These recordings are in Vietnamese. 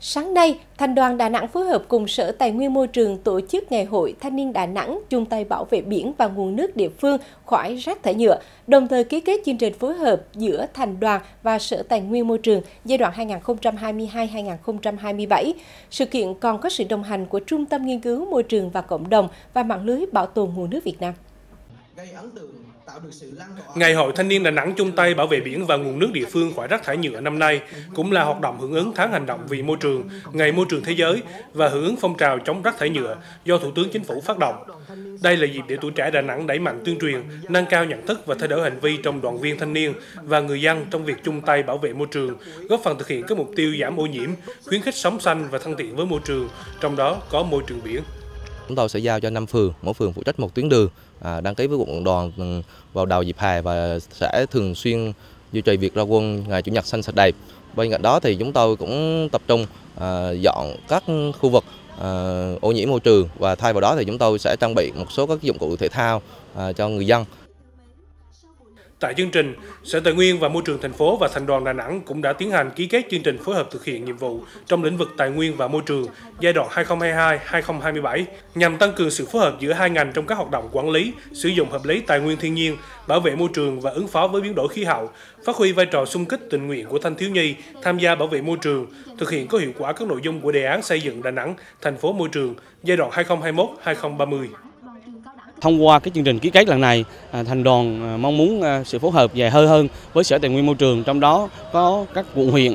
Sáng nay, Thành đoàn Đà Nẵng phối hợp cùng Sở Tài nguyên Môi trường tổ chức Ngày hội Thanh niên Đà Nẵng chung tay bảo vệ biển và nguồn nước địa phương khỏi rác thải nhựa, đồng thời ký kết chương trình phối hợp giữa Thành đoàn và Sở Tài nguyên Môi trường giai đoạn 2022-2027. Sự kiện còn có sự đồng hành của Trung tâm Nghiên cứu Môi trường và Cộng đồng và mạng lưới bảo tồn nguồn nước Việt Nam. Gây ấn tượng Ngày hội Thanh niên Đà Nẵng chung tay bảo vệ biển và nguồn nước địa phương khỏi rác thải nhựa năm nay cũng là hoạt động hưởng ứng tháng hành động vì môi trường, Ngày môi trường thế giới và hưởng ứng phong trào chống rác thải nhựa do Thủ tướng Chính phủ phát động. Đây là dịp để tuổi trẻ Đà Nẵng đẩy mạnh tuyên truyền, nâng cao nhận thức và thay đổi hành vi trong đoàn viên thanh niên và người dân trong việc chung tay bảo vệ môi trường, góp phần thực hiện các mục tiêu giảm ô nhiễm, khuyến khích sống xanh và thân thiện với môi trường, trong đó có môi trường biển. Chúng tôi sẽ giao cho năm phường, mỗi phường phụ trách một tuyến đường, à, đăng ký với quận đoàn ừ, vào đầu dịp hè và sẽ thường xuyên duy trì việc ra quân ngày chủ nhật xanh sạch đẹp. Bên cạnh đó thì chúng tôi cũng tập trung à, dọn các khu vực à, ô nhiễm môi trường và thay vào đó thì chúng tôi sẽ trang bị một số các dụng cụ thể thao à, cho người dân. Tại chương trình, Sở Tài nguyên và Môi trường thành phố và Thành đoàn Đà Nẵng cũng đã tiến hành ký kết chương trình phối hợp thực hiện nhiệm vụ trong lĩnh vực tài nguyên và môi trường giai đoạn 2022-2027 nhằm tăng cường sự phối hợp giữa hai ngành trong các hoạt động quản lý, sử dụng hợp lý tài nguyên thiên nhiên, bảo vệ môi trường và ứng phó với biến đổi khí hậu, phát huy vai trò xung kích tình nguyện của thanh thiếu nhi tham gia bảo vệ môi trường, thực hiện có hiệu quả các nội dung của đề án xây dựng Đà Nẵng thành phố môi trường giai đoạn 2021-2030. Thông qua cái chương trình ký kết lần này, à, thành đoàn à, mong muốn à, sự phối hợp dài hơi hơn với Sở Tài nguyên Môi trường, trong đó có các quận huyện,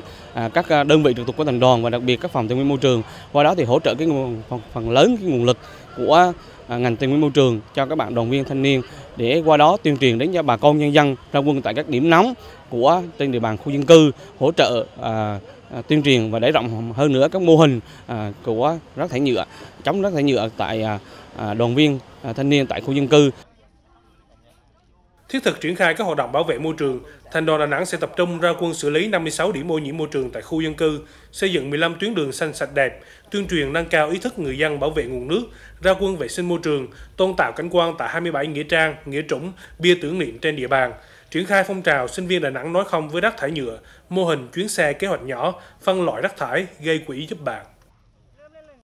các đơn vị trực thuộc của thành đoàn và đặc biệt các phòng tài nguyên môi trường. Qua đó thì hỗ trợ cái nguồn phần, phần lớn cái nguồn lực của ngành tài nguyên môi trường cho các bạn đoàn viên thanh niên để qua đó tuyên truyền đến cho bà con nhân dân ra quân tại các điểm nóng của trên địa bàn khu dân cư hỗ trợ à, À, tuyên truyền và đẩy rộng hơn nữa các mô hình à, của rác thải nhựa chống rác thải nhựa tại à, đoàn viên thanh niên tại khu dân cư. Thiết thực triển khai các hoạt động bảo vệ môi trường, Thành đoàn Đà Nẵng sẽ tập trung ra quân xử lý 56 điểm ô nhiễm môi trường tại khu dân cư, xây dựng 15 tuyến đường xanh sạch đẹp, tuyên truyền nâng cao ý thức người dân bảo vệ nguồn nước, ra quân vệ sinh môi trường, tôn tạo cảnh quan tại 27 nghĩa trang, nghĩa trũng, bia tưởng niệm trên địa bàn, triển khai phong trào sinh viên Đà Nẵng nói không với rác thải nhựa, mô hình chuyến xe kế hoạch nhỏ, phân loại rác thải gây quỹ giúp bạn.